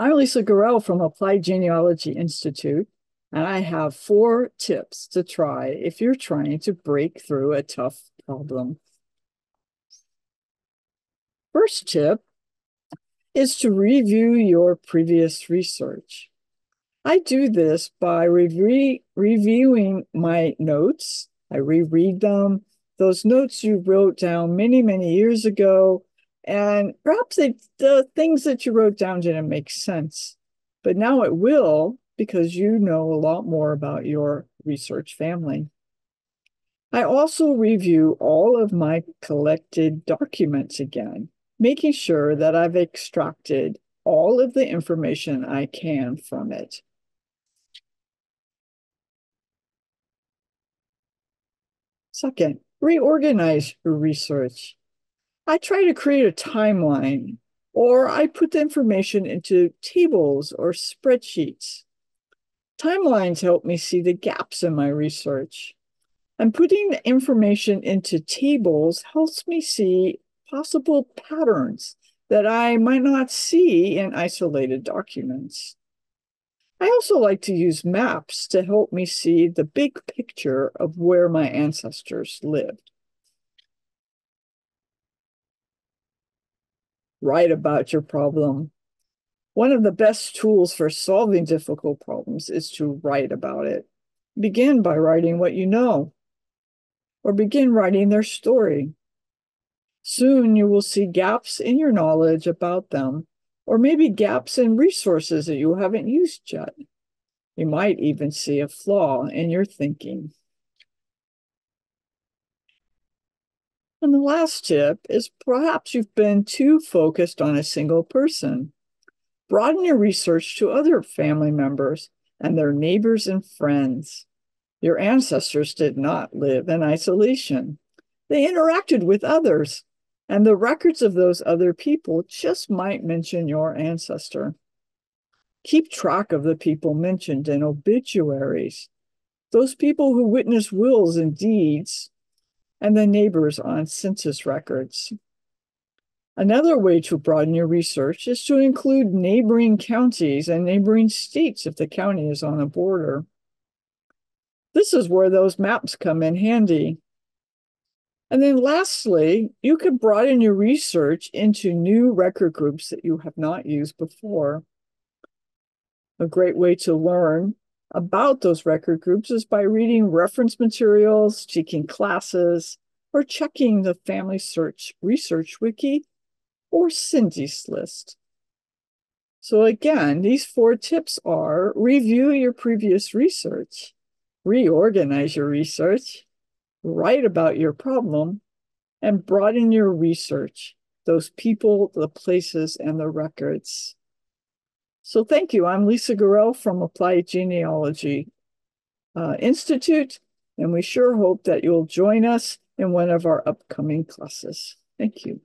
I'm Lisa Gorrell from Applied Genealogy Institute, and I have four tips to try if you're trying to break through a tough problem. First tip is to review your previous research. I do this by re reviewing my notes. I reread them, those notes you wrote down many, many years ago, and perhaps the things that you wrote down didn't make sense, but now it will because you know a lot more about your research family. I also review all of my collected documents again, making sure that I've extracted all of the information I can from it. Second, reorganize your research. I try to create a timeline or I put the information into tables or spreadsheets. Timelines help me see the gaps in my research. And putting the information into tables helps me see possible patterns that I might not see in isolated documents. I also like to use maps to help me see the big picture of where my ancestors lived. Write about your problem. One of the best tools for solving difficult problems is to write about it. Begin by writing what you know, or begin writing their story. Soon you will see gaps in your knowledge about them, or maybe gaps in resources that you haven't used yet. You might even see a flaw in your thinking. And the last tip is perhaps you've been too focused on a single person. Broaden your research to other family members and their neighbors and friends. Your ancestors did not live in isolation. They interacted with others, and the records of those other people just might mention your ancestor. Keep track of the people mentioned in obituaries, those people who witness wills and deeds, and the neighbors on census records. Another way to broaden your research is to include neighboring counties and neighboring states if the county is on a border. This is where those maps come in handy. And then lastly, you can broaden your research into new record groups that you have not used before. A great way to learn about those record groups is by reading reference materials, taking classes, or checking the FamilySearch Research Wiki or Cindy's List. So again, these four tips are review your previous research, reorganize your research, write about your problem, and broaden your research, those people, the places, and the records. So thank you. I'm Lisa Gorrell from Applied Genealogy uh, Institute, and we sure hope that you'll join us in one of our upcoming classes. Thank you.